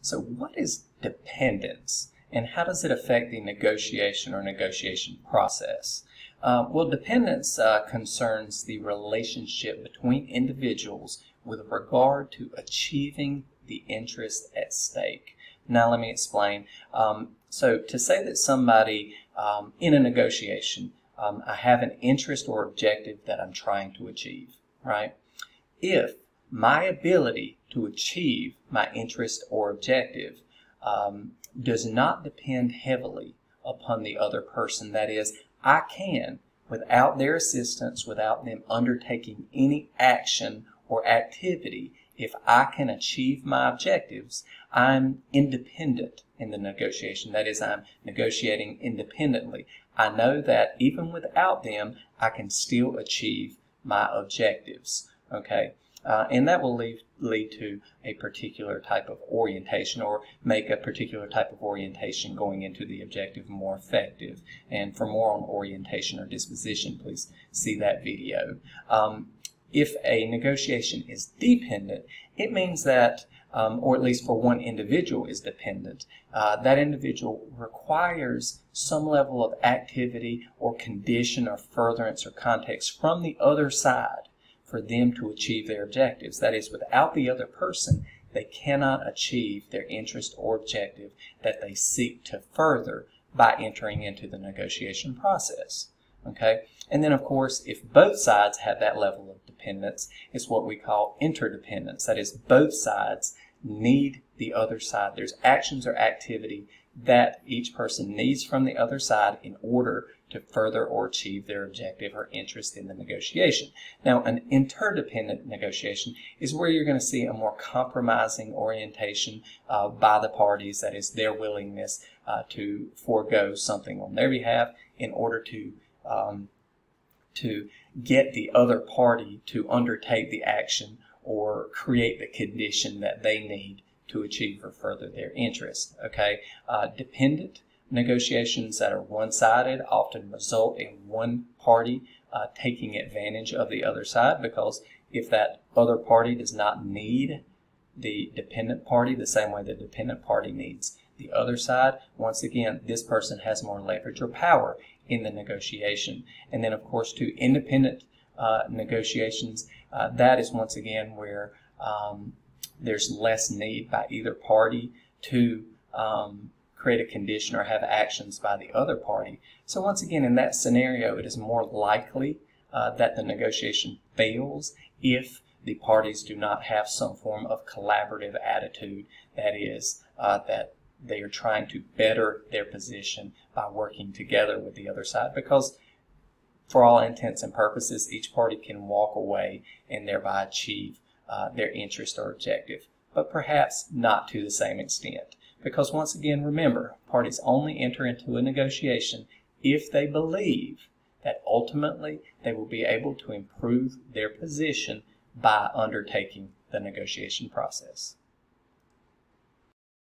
So what is dependence and how does it affect the negotiation or negotiation process? Uh, well, dependence uh, concerns the relationship between individuals with regard to achieving the interest at stake. Now, let me explain. Um, so, to say that somebody um, in a negotiation, um, I have an interest or objective that I'm trying to achieve, right? If my ability to achieve my interest or objective um, does not depend heavily upon the other person, that is, I can, without their assistance, without them undertaking any action or activity, if I can achieve my objectives, I'm independent in the negotiation. That is, I'm negotiating independently. I know that even without them, I can still achieve my objectives. Okay? Uh, and that will lead, lead to a particular type of orientation or make a particular type of orientation going into the objective more effective. And for more on orientation or disposition, please see that video. Um, if a negotiation is dependent, it means that, um, or at least for one individual is dependent, uh, that individual requires some level of activity or condition or furtherance or context from the other side for them to achieve their objectives. That is, without the other person, they cannot achieve their interest or objective that they seek to further by entering into the negotiation process. Okay? And then, of course, if both sides have that level of dependence, it's what we call interdependence. That is, both sides need the other side. There's actions or activity that each person needs from the other side in order to further or achieve their objective or interest in the negotiation. Now, an interdependent negotiation is where you're going to see a more compromising orientation uh, by the parties, that is, their willingness uh, to forego something on their behalf in order to um, to get the other party to undertake the action or create the condition that they need to achieve or further their interest. Okay, uh, dependent negotiations that are one-sided often result in one party uh, taking advantage of the other side because if that other party does not need the dependent party the same way the dependent party needs the other side, once again, this person has more leverage or power in the negotiation. And then, of course, to independent uh, negotiations, uh, that is once again where um, there's less need by either party to um, create a condition or have actions by the other party. So once again, in that scenario, it is more likely uh, that the negotiation fails if the parties do not have some form of collaborative attitude. That is, uh, that they are trying to better their position by working together with the other side because for all intents and purposes, each party can walk away and thereby achieve uh, their interest or objective, but perhaps not to the same extent. Because once again, remember, parties only enter into a negotiation if they believe that ultimately they will be able to improve their position by undertaking the negotiation process.